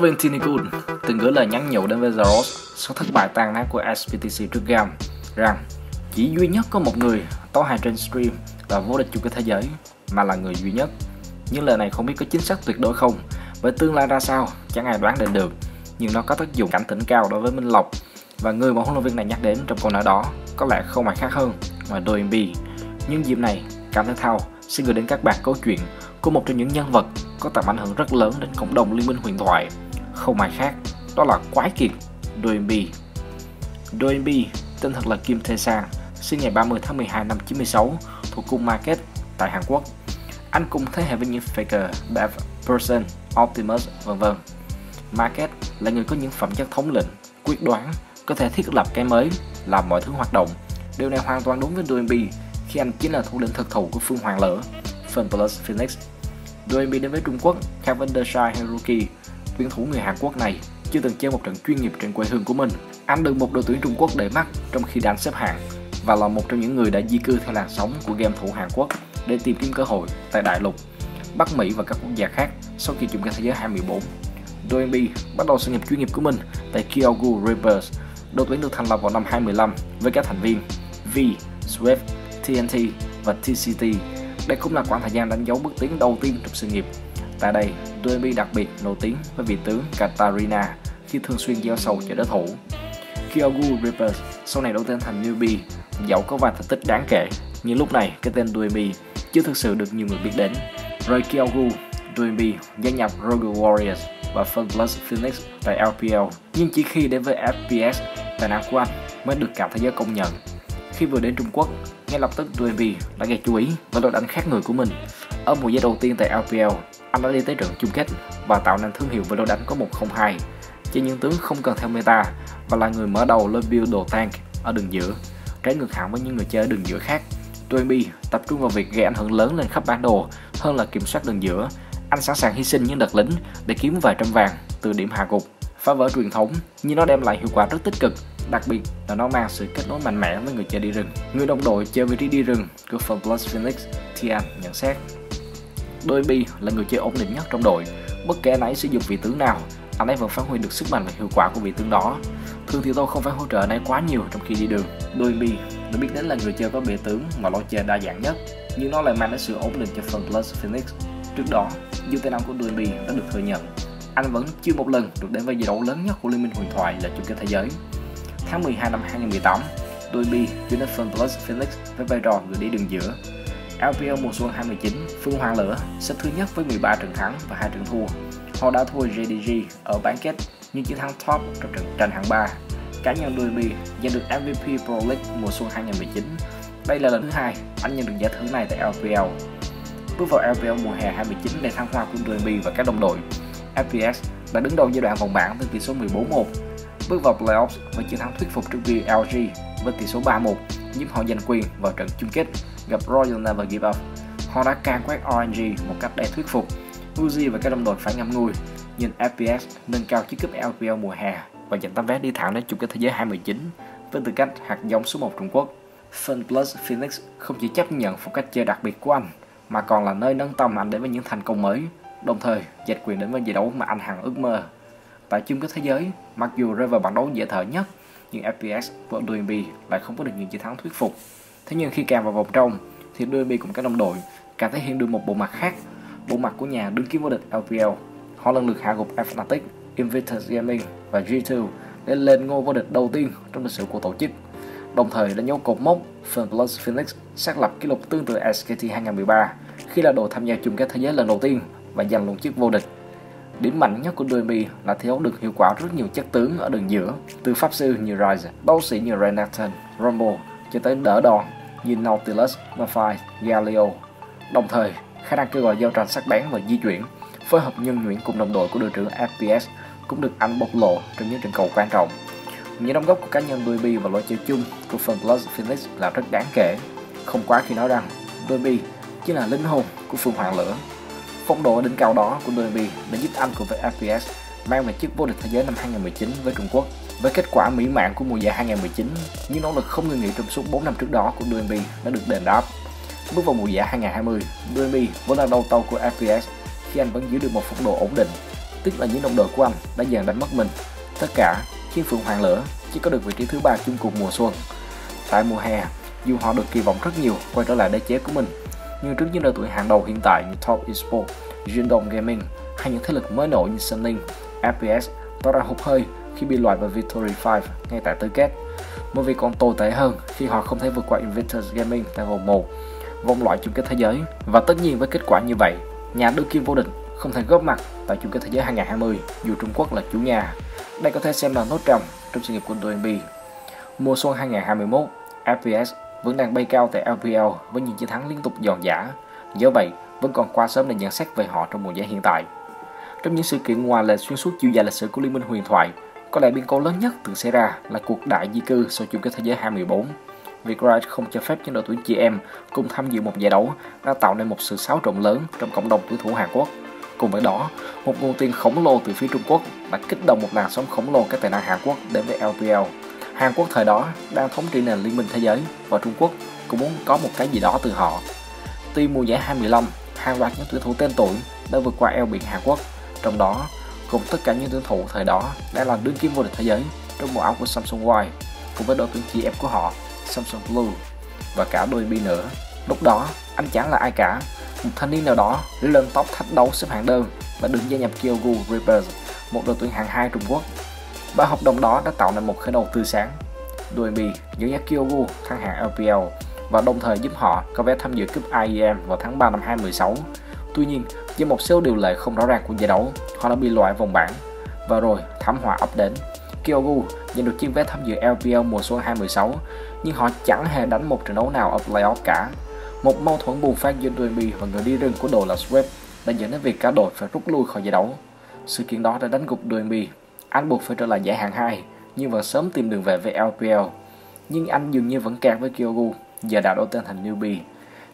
Huấn Tinikun từng gửi lời nhắn nhủ đến với sau thất bại tan nát của SPTC trước GAM, rằng chỉ duy nhất có một người tấu hài trên stream và vô địch chung cái thế giới mà là người duy nhất. Nhưng lời này không biết có chính xác tuyệt đối không? Bởi tương lai ra sao, chẳng ai đoán định được. Nhưng nó có tác dụng cảnh tỉnh cao đối với Minh Lộc và người mà huấn luyện viên này nhắc đến trong câu nói đó có lẽ không ai khác hơn ngoài Dorian B. Nhưng dịp này, Cảm Thể Thao xin gửi đến các bạn câu chuyện của một trong những nhân vật có tầm ảnh hưởng rất lớn đến cộng đồng liên minh huyền thoại. Không ai khác đó là quái kiệt Doinbi Doinbi tên thật là Kim Tae Sang sinh ngày 30 tháng 12 năm 96 thuộc cung Market tại Hàn Quốc. Anh cùng thế hệ với những Faker, Bev, Person, Optimus vân vân. Market là người có những phẩm chất thống lĩnh quyết đoán có thể thiết lập cái mới làm mọi thứ hoạt động điều này hoàn toàn đúng với Doinbi khi anh chính là thủ lĩnh thực thụ của phương hoàng lửa Fun Plus Phoenix Doemi đến với Trung Quốc khác với Desai Haruki, tuyển thủ người Hàn Quốc này chưa từng chơi một trận chuyên nghiệp trên quê hương của mình. Anh được một đội tuyển Trung Quốc để mắt trong khi đang xếp hạng và là một trong những người đã di cư theo làn sóng của game thủ Hàn Quốc để tìm kiếm cơ hội tại đại lục, Bắc Mỹ và các quốc gia khác sau khi chung kết thế giới 2014. Doemi bắt đầu sự nghiệp chuyên nghiệp của mình tại Kyogu Reapers. Đội tuyển được thành lập vào năm 2015 với các thành viên V, Swift, TNT và TCT đây cũng là khoảng thời gian đánh dấu bước tiến đầu tiên trong sự nghiệp. Tại đây, Doemi đặc biệt nổi tiếng với vị tướng Katarina khi thường xuyên gieo sầu cho đối thủ. Kyogu Reapers sau này đổi tên thành Newbie, dẫu có vài thành tích đáng kể, nhưng lúc này cái tên Doemi chưa thực sự được nhiều người biết đến. Rồi Kyogu, Doemi gia nhập Rogue Warriors và Fun Plus Phoenix tại LPL, nhưng chỉ khi đến với FPS, tài năng của anh mới được cả thế giới công nhận. Khi vừa đến Trung Quốc, ngay lập tức Dwayne đã gây chú ý với đội đánh khác người của mình. Ở mùa giải đầu tiên tại LPL, anh đã đi tới trận chung kết và tạo nên thương hiệu với đội đánh có 102. Chỉ những tướng không cần theo meta và là người mở đầu lên build đồ tank ở đường giữa, trái ngược hẳn với những người chơi ở đường giữa khác. Dwayne tập trung vào việc gây ảnh hưởng lớn lên khắp bản đồ hơn là kiểm soát đường giữa. Anh sẵn sàng hy sinh những đợt lính để kiếm vài trăm vàng từ điểm hạ gục. Phá vỡ truyền thống, nhưng nó đem lại hiệu quả rất tích cực. Đặc biệt là nó mang sự kết nối mạnh mẽ với người chơi đi rừng. Người đồng đội chơi vị trí đi rừng của phần Plus Phoenix, Tian nhận xét. Đôi bi là người chơi ổn định nhất trong đội. Bất kể anh ấy sử dụng vị tướng nào, anh ấy vẫn phát huy được sức mạnh và hiệu quả của vị tướng đó. Thường thì tôi không phải hỗ trợ anh ấy quá nhiều trong khi đi đường. Đôi bi được biết đến là người chơi có bệ tướng mà lối chơi đa dạng nhất, nhưng nó lại mang đến sự ổn định cho phần Plus Phoenix. Trước đó dù tài năng của đôi đã được thừa nhận anh vẫn chưa một lần được đến với giải đấu lớn nhất của Liên minh huyền thoại là chung kết thế giới. Tháng 12 năm 2018, Dolby chuyển đến Plus Phoenix với vai trò người đi đường giữa. LPL mùa xuân 2019, Phương Hoàng Lửa xếp thứ nhất với 13 trận thắng và 2 trận thua. Họ đã thua JDG ở bán kết nhưng chiến thắng top trong trận tranh hạng 3. Cá nhân Dolby giành được MVP Pro League mùa xuân 2019. Đây là lần thứ hai anh nhận được giải thưởng này tại LPL. Bước vào LPL mùa hè 2019 để thăng hoa của Dolby và các đồng đội, FPS đã đứng đầu giai đoạn vòng bảng với tỷ số 14-1, bước vào playoffs với chiến thắng thuyết phục trước LG với tỷ số 3-1, giúp họ giành quyền vào trận chung kết gặp Royal Never Give Up. Họ đã can quét RNG một cách đầy thuyết phục. Uzi và các đồng đội phải ngậm ngùi, nhìn FPS nâng cao chiếc cúp LPL mùa hè và giành tấm vé đi thẳng đến chung kết thế giới 2019 với tư cách hạt giống số 1 Trung Quốc. Fun Plus Phoenix không chỉ chấp nhận phong cách chơi đặc biệt của anh, mà còn là nơi nâng tầm anh đến với những thành công mới đồng thời giành quyền đến với giải đấu mà anh hằng ước mơ. Tại chung kết thế giới, mặc dù rơi vào bảng đấu dễ thở nhất, nhưng FPS của DMB lại không có được những chiến thắng thuyết phục. Thế nhưng khi càng vào vòng trong, thì DMB cùng các đồng đội càng thể hiện được một bộ mặt khác, bộ mặt của nhà đương kim vô địch LPL. Họ lần lượt hạ gục Fnatic, Invictus Gaming và G2 để lên ngôi vô địch đầu tiên trong lịch sử của tổ chức. Đồng thời đánh dấu cột mốc Fun Plus Phoenix xác lập kỷ lục tương tự SKT 2013 khi là đội tham gia chung kết thế giới lần đầu tiên và giành luôn chức vô địch. Điểm mạnh nhất của Doemi là thiếu được hiệu quả rất nhiều chất tướng ở đường giữa, từ pháp sư như Ryze, đấu sĩ như Renekton, Rumble cho tới đỡ đòn như Nautilus, Malphite, Galio. Đồng thời, khả năng kêu gọi giao tranh sắc bén và di chuyển, phối hợp nhân nhuyễn cùng đồng đội của đội trưởng FPS cũng được anh bộc lộ trong những trận cầu quan trọng. Những đóng góp của cá nhân Doemi và lối chơi chung của phần Los Phoenix là rất đáng kể. Không quá khi nói rằng Doemi chính là linh hồn của phương hoàng lửa Phong độ đỉnh cao đó của BNB đã giúp anh cùng với FPS mang về chức vô địch thế giới năm 2019 với Trung Quốc. Với kết quả mỹ mãn của mùa giải 2019, những nỗ lực không ngừng nghỉ trong suốt 4 năm trước đó của DMB đã được đền đáp. Bước vào mùa giải 2020, DMB vẫn là đầu tàu của FPS khi anh vẫn giữ được một phong độ ổn định, tức là những đồng đội của anh đã dần đánh mất mình. Tất cả khiến Phượng Hoàng Lửa chỉ có được vị trí thứ ba chung cuộc mùa xuân. Tại mùa hè, dù họ được kỳ vọng rất nhiều quay trở lại đế chế của mình, nhưng trước những đội tuổi hàng đầu hiện tại như Top Esports, Jindong Gaming hay những thế lực mới nổi như Sunning, FPS tỏ ra hụt hơi khi bị loại vào Victory 5 ngay tại tứ kết. Một việc còn tồi tệ hơn khi họ không thể vượt qua Invictus Gaming tại vòng 1, vòng loại chung kết thế giới. Và tất nhiên với kết quả như vậy, nhà đương kim vô địch không thể góp mặt tại chung kết thế giới 2020 dù Trung Quốc là chủ nhà. Đây có thể xem là nốt trầm trong sự nghiệp của DNB. Mùa xuân 2021, FPS vẫn đang bay cao tại LPL với những chiến thắng liên tục giòn giả. Do vậy, vẫn còn quá sớm để nhận xét về họ trong mùa giải hiện tại. Trong những sự kiện ngoài lệ xuyên suốt chiều dài lịch sử của Liên minh huyền thoại, có lẽ biến cố lớn nhất từng xảy ra là cuộc đại di cư sau chung kết thế giới 2014. Việc Riot không cho phép những đội tuyển chị em cùng tham dự một giải đấu đã tạo nên một sự xáo trộn lớn trong cộng đồng tuyển thủ Hàn Quốc. Cùng với đó, một nguồn tiền khổng lồ từ phía Trung Quốc đã kích động một làn sóng khổng lồ các tệ nạn Hàn Quốc đến với LPL. Hàn Quốc thời đó đang thống trị nền liên minh thế giới và Trung Quốc cũng muốn có một cái gì đó từ họ. Tuy mùa giải 2015, hàng loạt những tuyển thủ tên tuổi đã vượt qua eo biển Hàn Quốc, trong đó cùng tất cả những tuyển thủ thời đó đã là đương kim vô địch thế giới trong màu áo của Samsung White cùng với đội tuyển chị em của họ Samsung Blue và cả đôi bi nữa. Lúc đó, anh chẳng là ai cả, một thanh niên nào đó lên top thách đấu xếp hạng đơn và được gia nhập Kyogu Reapers, một đội tuyển hạng 2 Trung Quốc. Ba hợp đồng đó đã tạo nên một khởi đầu tươi sáng. Đội bị giữ nhà Kyogu thăng hạng LPL và đồng thời giúp họ có vé tham dự cúp IEM vào tháng 3 năm 2016. Tuy nhiên, do một số điều lệ không rõ ràng của giải đấu, họ đã bị loại vòng bảng và rồi thảm họa ập đến. Kyogu nhận được chiếc vé tham dự LPL mùa xuân 2016, nhưng họ chẳng hề đánh một trận đấu nào ở playoff cả. Một mâu thuẫn bùng phát giữa Dwayne và người đi rừng của đội là đã dẫn đến việc cả đội phải rút lui khỏi giải đấu. Sự kiện đó đã đánh gục Dwayne Anh buộc phải trở lại giải hạng 2, nhưng vẫn sớm tìm đường về với LPL. Nhưng anh dường như vẫn kẹt với Kyogu, giờ đã đổi tên thành Newbie.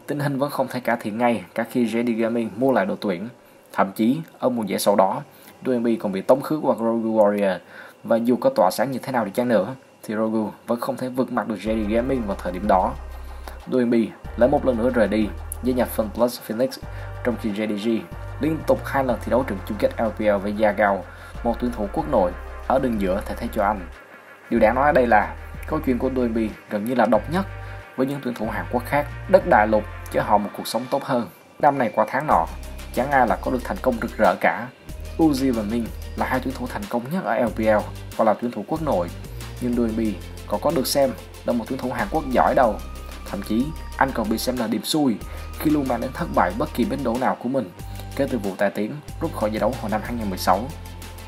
Tình hình vẫn không thể cải thiện ngay cả khi JD Gaming mua lại đội tuyển. Thậm chí, ở mùa giải sau đó, Dwayne còn bị tống khứ qua Rogue Warrior và dù có tỏa sáng như thế nào đi chăng nữa thì Rogu vẫn không thể vượt mặt được JD Gaming vào thời điểm đó. Dwayne lại một lần nữa rời đi gia nhập phần Plus Phoenix trong khi JDG liên tục hai lần thi đấu trận chung kết LPL với Yagao, một tuyển thủ quốc nội ở đường giữa thể thế cho anh. Điều đáng nói ở đây là câu chuyện của Dwayne gần như là độc nhất với những tuyển thủ Hàn Quốc khác. Đất đại lục cho họ một cuộc sống tốt hơn. Năm này qua tháng nọ, chẳng ai là có được thành công rực rỡ cả. Uzi và Minh là hai tuyển thủ thành công nhất ở LPL và là tuyển thủ quốc nội. Nhưng Dwayne còn có được xem là một tuyển thủ Hàn Quốc giỏi đâu. Thậm chí, anh còn bị xem là điểm xui khi luôn mang đến thất bại bất kỳ bến đỗ nào của mình kể từ vụ tai tiếng rút khỏi giải đấu hồi năm 2016.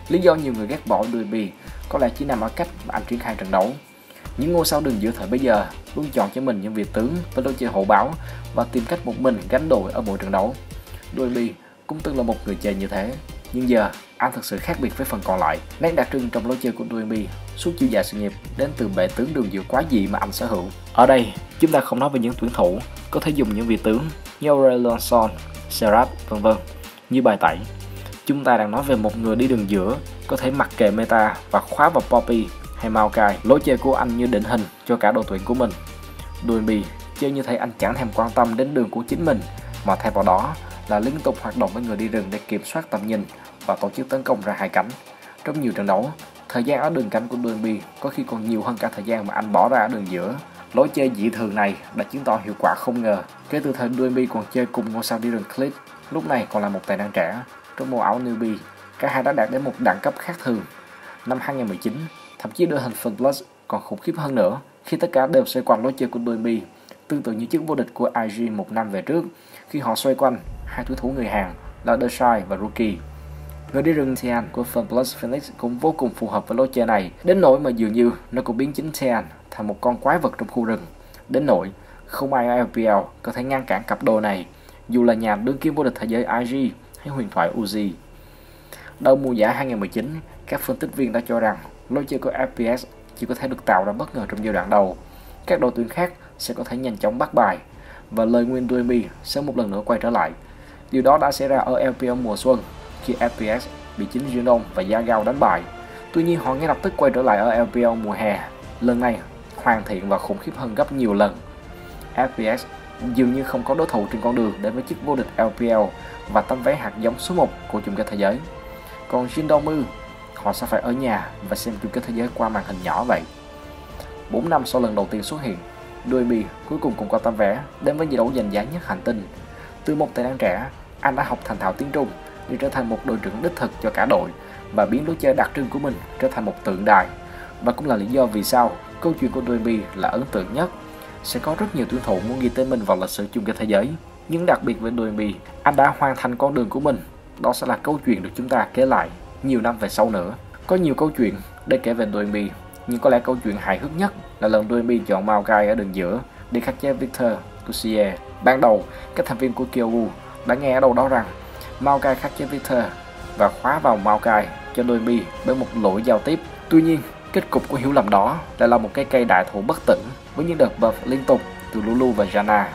Lý do nhiều người ghét bỏ Dwayne có lẽ chỉ nằm ở cách mà anh triển khai trận đấu. Những ngôi sao đường giữa thời bây giờ luôn chọn cho mình những vị tướng với lối chơi hậu báo và tìm cách một mình gánh đội ở mỗi trận đấu. Dwayne cũng từng là một người chơi như thế, nhưng giờ anh thật sự khác biệt với phần còn lại. Nét đặc trưng trong lối chơi của Dwayne suốt chiều dài sự nghiệp đến từ bệ tướng đường giữa quá dị mà anh sở hữu. Ở đây, chúng ta không nói về những tuyển thủ có thể dùng những vị tướng như Aurelion Son, Serap, vân vân như bài tẩy. Chúng ta đang nói về một người đi đường giữa có thể mặc kệ meta và khóa vào Poppy hay Maokai. Lối chơi của anh như định hình cho cả đội tuyển của mình. Dwayne chơi như thế anh chẳng thèm quan tâm đến đường của chính mình mà thay vào đó là liên tục hoạt động với người đi rừng để kiểm soát tầm nhìn và tổ chức tấn công ra hai cánh. Trong nhiều trận đấu, thời gian ở đường cánh của Dwayne có khi còn nhiều hơn cả thời gian mà anh bỏ ra ở đường giữa. Lối chơi dị thường này đã chứng tỏ hiệu quả không ngờ. Kể từ thời Dwayne còn chơi cùng ngôi sao đi rừng Clip, lúc này còn là một tài năng trẻ. Trong mùa áo newbie, cả hai đã đạt đến một đẳng cấp khác thường. Năm 2019, thậm chí đội hình phần Plus còn khủng khiếp hơn nữa khi tất cả đều xoay quanh lối chơi của Dwayne tương tự như chức vô địch của IG một năm về trước khi họ xoay quanh hai tuyển thủ người Hàn là The Shy và Rookie. Người đi rừng Tian của phần Plus Phoenix cũng vô cùng phù hợp với lối chơi này, đến nỗi mà dường như nó cũng biến chính Tian thành một con quái vật trong khu rừng. Đến nỗi không ai ở LPL có thể ngăn cản cặp đôi này, dù là nhà đương kim vô địch thế giới IG hay huyền thoại Uzi. Đầu mùa giải 2019, các phân tích viên đã cho rằng lối chơi của FPS chỉ có thể được tạo ra bất ngờ trong giai đoạn đầu. Các đội tuyển khác sẽ có thể nhanh chóng bắt bài và lời nguyên Dwayne sẽ một lần nữa quay trở lại. Điều đó đã xảy ra ở LPL mùa xuân khi FPS bị chính Junon và Yagao đánh bại. Tuy nhiên họ ngay lập tức quay trở lại ở LPL mùa hè, lần này hoàn thiện và khủng khiếp hơn gấp nhiều lần. FPS dường như không có đối thủ trên con đường đến với chức vô địch LPL và tấm vé hạt giống số 1 của chung kết thế giới. Còn Jindomu, họ sẽ phải ở nhà và xem chung kết thế giới qua màn hình nhỏ vậy. 4 năm sau lần đầu tiên xuất hiện, Duemi cuối cùng cũng có tấm vé đến với giải đấu giành giá nhất hành tinh. Từ một tài năng trẻ, anh đã học thành thạo tiếng Trung để trở thành một đội trưởng đích thực cho cả đội và biến lối chơi đặc trưng của mình trở thành một tượng đài. Và cũng là lý do vì sao câu chuyện của Duemi là ấn tượng nhất. Sẽ có rất nhiều tuyển thủ muốn ghi tên mình vào lịch sử chung kết thế giới. Nhưng đặc biệt với Duemi, anh đã hoàn thành con đường của mình. Đó sẽ là câu chuyện được chúng ta kể lại nhiều năm về sau nữa. Có nhiều câu chuyện để kể về Duemi, nhưng có lẽ câu chuyện hài hước nhất là lần Duemi chọn Mao Gai ở đường giữa để khắc chế Victor Cusier. Ban đầu, các thành viên của Kyogu đã nghe ở đâu đó rằng maokai khắc chế Victor và khóa vào Maokai cho cho Duemi bởi một lỗi giao tiếp. Tuy nhiên, kết cục của hiểu lầm đó lại là một cái cây đại thụ bất tỉnh với những đợt buff liên tục từ Lulu và Jana.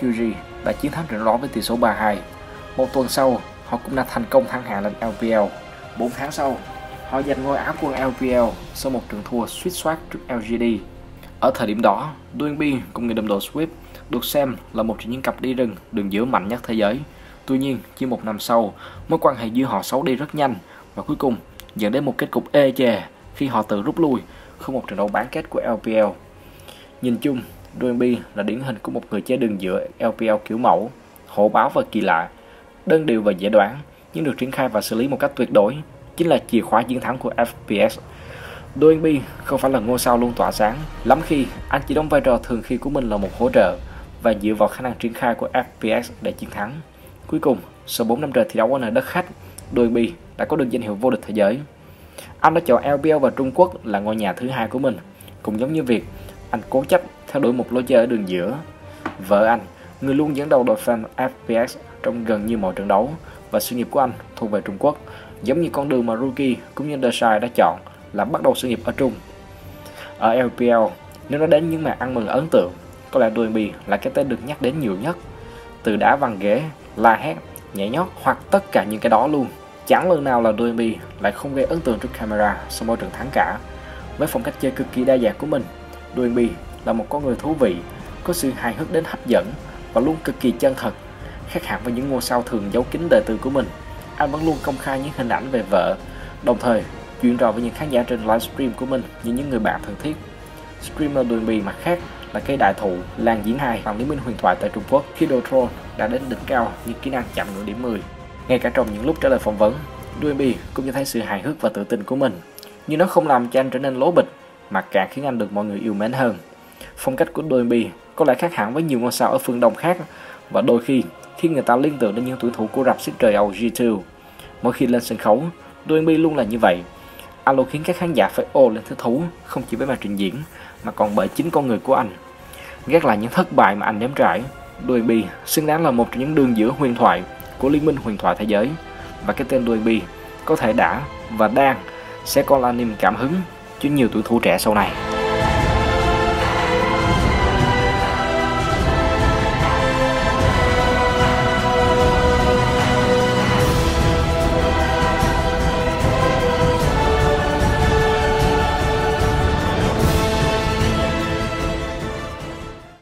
QG đã chiến thắng trận đó với tỷ số 3-2. Một tuần sau, họ cũng đã thành công thăng hạng lên LPL. 4 tháng sau, họ giành ngôi áo quân LPL sau một trận thua suýt soát trước LGD. Ở thời điểm đó, Duenby cùng người đồng đội Swift được xem là một trong những cặp đi rừng đường giữa mạnh nhất thế giới. Tuy nhiên, chỉ một năm sau, mối quan hệ giữa họ xấu đi rất nhanh và cuối cùng dẫn đến một kết cục ê chề khi họ tự rút lui không một trận đấu bán kết của LPL. Nhìn chung, Duenby là điển hình của một người chơi đường giữa LPL kiểu mẫu, hổ báo và kỳ lạ, đơn điều và dễ đoán, nhưng được triển khai và xử lý một cách tuyệt đối, chính là chìa khóa chiến thắng của FPS. Doenby không phải là ngôi sao luôn tỏa sáng, lắm khi anh chỉ đóng vai trò thường khi của mình là một hỗ trợ và dựa vào khả năng triển khai của FPS để chiến thắng. Cuối cùng, sau 4 năm trời thi đấu ở nơi đất khách, Doenby đã có được danh hiệu vô địch thế giới. Anh đã chọn LPL và Trung Quốc là ngôi nhà thứ hai của mình, cũng giống như việc anh cố chấp theo đuổi một lối chơi ở đường giữa. Vợ anh, người luôn dẫn đầu đội fan FPS trong gần như mọi trận đấu và sự nghiệp của anh thuộc về Trung Quốc, giống như con đường mà Rookie cũng như Dashai đã chọn là bắt đầu sự nghiệp ở Trung. Ở LPL, nếu nói đến những màn ăn mừng ấn tượng, có lẽ Duemby là cái tên được nhắc đến nhiều nhất. Từ đá văng ghế, la hét, nhảy nhót hoặc tất cả những cái đó luôn. Chẳng lần nào là Duemby lại không gây ấn tượng trước camera sau mỗi trận thắng cả. Với phong cách chơi cực kỳ đa dạng của mình, Duemby là một con người thú vị, có sự hài hước đến hấp dẫn và luôn cực kỳ chân thật. Khác hẳn với những ngôi sao thường giấu kín đời tư của mình, anh vẫn luôn công khai những hình ảnh về vợ, đồng thời chuyện trò với những khán giả trên livestream của mình như những người bạn thân thiết. Streamer đùi bì mặt khác là cây đại thụ làng diễn hài bằng liên minh huyền thoại tại Trung Quốc khi Dotron đã đến đỉnh cao những kỹ năng chạm ngưỡng điểm 10. Ngay cả trong những lúc trả lời phỏng vấn, Duemby cũng cho thấy sự hài hước và tự tin của mình. Nhưng nó không làm cho anh trở nên lố bịch, mà càng khiến anh được mọi người yêu mến hơn. Phong cách của Duemby có lẽ khác hẳn với nhiều ngôi sao ở phương Đông khác và đôi khi khi người ta liên tưởng đến những tuyển thủ của rạp xiết trời Âu G2. Mỗi khi lên sân khấu, Duemby luôn là như vậy. Alo khiến các khán giả phải ô lên thích thú, không chỉ với màn trình diễn, mà còn bởi chính con người của anh. Gác lại những thất bại mà anh nếm trải, Duemby xứng đáng là một trong những đường giữa huyền thoại của Liên minh huyền thoại thế giới. Và cái tên Duemby có thể đã và đang sẽ còn là niềm cảm hứng cho nhiều tuổi thủ trẻ sau này.